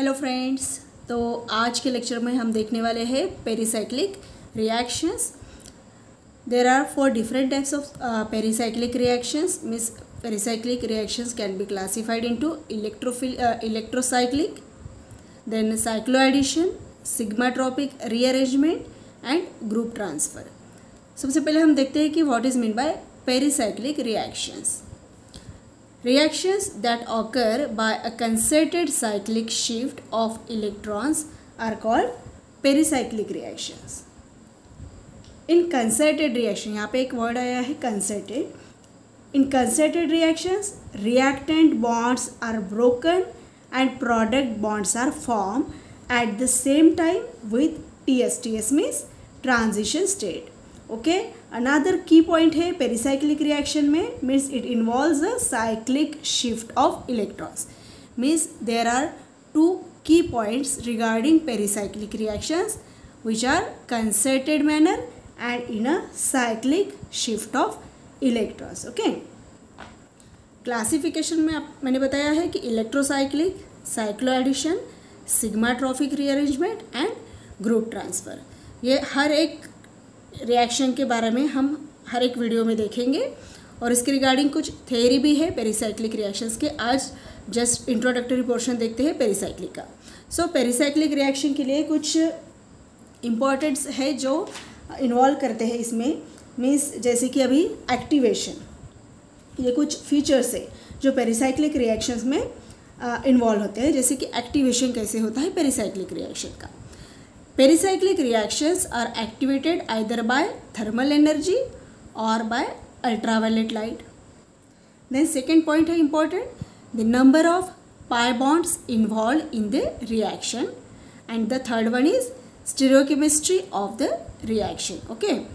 Hello friends तो आज के लेक्चर में हम देखने वाले हैं pericyclic reactions there are four different types of pericyclic reactions means pericyclic reactions can be classified into electrophile electrocyclic then cycloaddition sigmatropic rearrangement and group transfer सबसे पहले हम देखते हैं कि what is mean by pericyclic reactions Reactions that occur by a concerted cyclic shift of electrons are called pericyclic reactions. In concerted reaction, यहाँ पे एक word आया है concerted. In concerted reactions, reactant bonds are broken and product bonds are formed at the same time with TS. TS means transition state. Okay another key point है pericyclic reaction में means it involve a cyclic shift of electrons means there are two key points regarding pericyclic reactions which are concerted manner and in a cyclic shift of electrons okay classification में आप, मैंने बताया है कि electrocyclic cycloaddition sigmatropic rearrangement and group transfer ये हर एक reaction के बारे में हम हर एक वीडियो में देखेंगे। और इसके रिगार्डिंग कुछ थेरी भी है पेरीसाइक्लिक रिएक्शंस के। आज जस्ट इंट्रोडक्टरी पोर्शन देखते हैं पेरीसाइक्लिक का। सो पेरीसाइक्लिक रिएक्शन के लिए कुछ इम्पॉर्टेंट्स है जो इन्वॉल्व करते हैं इसमें। मीन्स जैसे कि अभी एक्टिवेशन ये कुछ फीचर्स है जो पेरीसाइक्लिक रिएक्शंस में इन्वॉल्व होते हैं। जैसे कि एक्टिवेशन कैसे होता है पेरीसाइक्लिक रिएक्शन का। Pericyclic reactions are activated either by thermal energy or by ultraviolet light. Then second point important, the number of pi bonds involved in the reaction and the third one is stereochemistry of the reaction. Okay.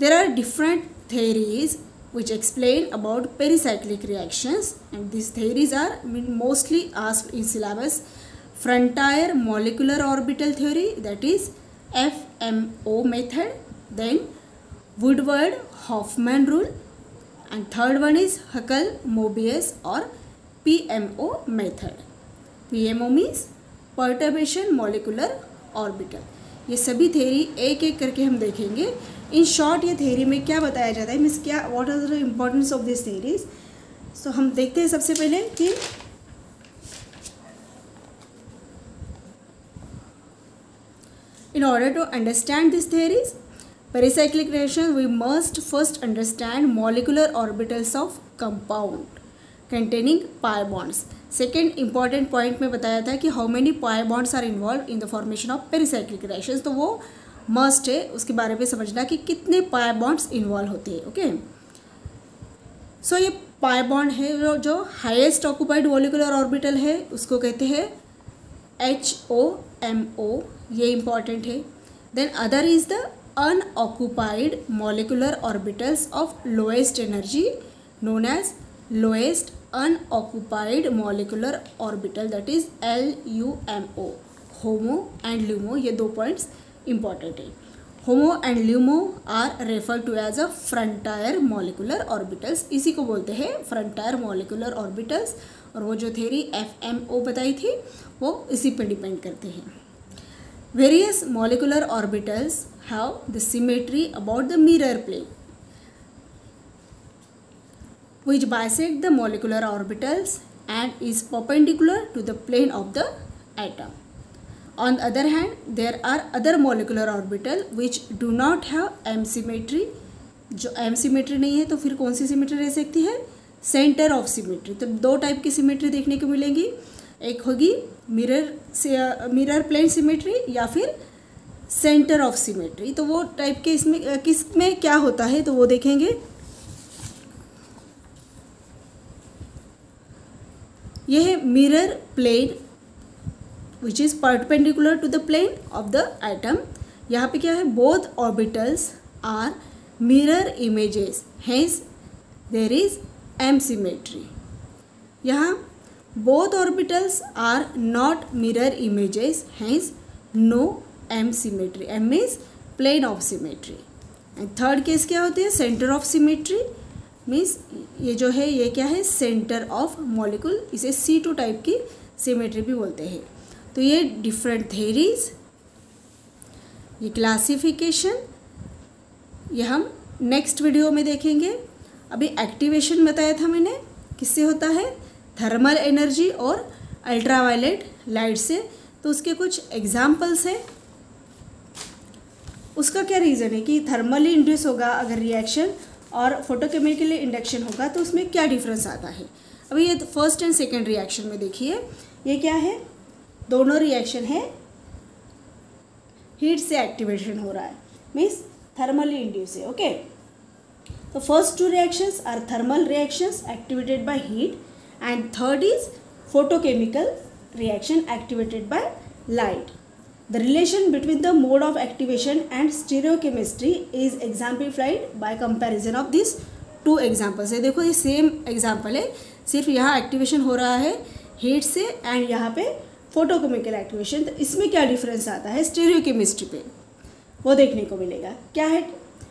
There are different theories which explain about pericyclic reactions and these theories are mostly asked in syllabus frontier molecular orbital theory that is FMO method then Woodward Hoffman rule and third one is Huckel Mobius or PMO method PMO means perturbation molecular orbital ये सभी theory एक एक करके हम देखेंगे in short ये theory में क्या बताया जाता है मीन्स क्या what are the importance of this theories so हम देखते हैं सबसे पहले कि In order to understand these theories, pericyclic reactions, we must first understand molecular orbitals of compound containing pi bonds. Second important point में बताया था कि how many pi bonds are involve in the formation of pericyclic reactions तो वो must है उसके बारे में समझना कि कितने पाई बॉन्ड्स इन्वॉल्व होते हैं ओके सो ये पाई बॉन्ड है जो हाईएस्ट ऑक्यूपाइड मोलिकुलर ऑर्बिटल है उसको कहते हैं एच ओ एम ओ ये इंपॉर्टेंट है. Then other is the unoccupied molecular orbitals of lowest energy known as lowest unoccupied molecular orbital that is L U M O HOMO and LUMO ये दो points important है. HOMO and LUMO are refer to as a frontier molecular orbitals. इसी को बोलते हैं frontier molecular orbitals. और वो जो थेरी एफ़ एम ओ बताई थी, वो इसी पे डिपेंड करते हैं। Various molecular orbitals have the symmetry about the mirror plane. Which bisect the molecular orbitals and is perpendicular to the plane of the atom. On the other hand, there are other molecular orbital which do not have M symmetry. जो M symmetry नहीं है तो फिर कौन सी symmetry रह सकती है? Centre of symmetry तो दो टाइप की सिमेट्री देखने को मिलेंगी। एक होगी मिरर से मिरर प्लेन सिमेट्री या फिर सेंटर ऑफ़ सिमेट्री तो वो टाइप के इसमें किसमें क्या होता है तो वो देखेंगे। यह mirror plane which is perpendicular to the plane of the atom यहाँ पे क्या है? Both orbitals are mirror images hence there is M symmetry यहाँ both orbitals are not mirror images. Hence, no m symmetry. M means plane of symmetry. And third case क्या होते हैं? Centre of symmetry means ये जो है, ये क्या है? सेंटर ऑफ़ मॉलिक्यूल इसे सी टू टाइप की सिमेट्री भी बोलते हैं। तो ये डिफरेंट थेरीज ये क्लासिफिकेशन ये हम नेक्स्ट वीडियो में देखेंगे। अभी एक्टिवेशन बताया था मैंने, किससे होता है? थर्मल एनर्जी और अल्ट्रावायलेट लाइट से। तो उसके कुछ एग्जाम्पल्स हैं। उसका क्या रीज़न है कि थर्मली इंड्यूस होगा अगर रिएक्शन और फोटोकेमिकली इंडक्शन होगा तो उसमें क्या डिफरेंस आता है? अभी ये फ़र्स्ट एंड सेकेंड रिएक्शन में देखिए। ये क्या है? दोनों रिएक्शन है। हीट से एक्टिवेशन हो रहा है। मीन्स थर्मली इंड्यूस है ओके तो first two reactions are thermal reactions activated by heat and third is photochemical reaction activated by light the relation between the mode of activation and stereochemistry is exemplified by comparison of this two examples है देखो, ये same example है। सिर्फ़ यहाँ activation हो रहा है heat से एंड यहाँ पे फोटोकेमिकल एक्टिवेशन तो इसमें क्या डिफरेंस आता है? स्टेरियो केमिस्ट्री पे। वो देखने को मिलेगा। क्या है?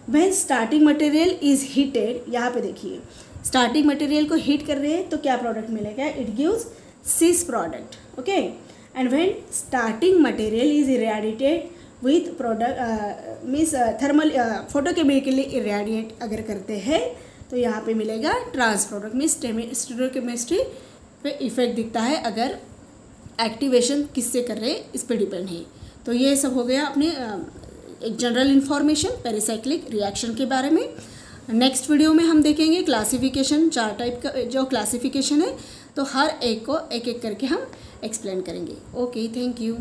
वह स्टार्टिंग मटेरियल इज़ हीटेड यहाँ पे देखिए। स्टार्टिंग मटेरियल को हीट कर रहे हैं तो क्या प्रोडक्ट मिलेगा? It gives cis product okay and when starting material is irradiated with product uh, means uh, thermal uh, अगर करते हैं तो यहाँ पे मिलेगा ट्रांस प्रोडक्ट मीन्स स्टेरियोकेमिस्ट्री पे इफ़ेक्ट दिखता है अगर एक्टिवेशन किससे कर रहे हैं, इस पर डिपेंड है। तो ये सब हो गया अपने एक जनरल इन्फॉर्मेशन, पेरिसाइक्लिक रिएक्शन के बारे में। नेक्स्ट वीडियो में हम देखेंगे क्लासिफिकेशन, चार टाइप का, जो क्लासिफिकेशन है तो हर एक को एक एक करके हम एक्सप्लेन करेंगे। Okay, thank you.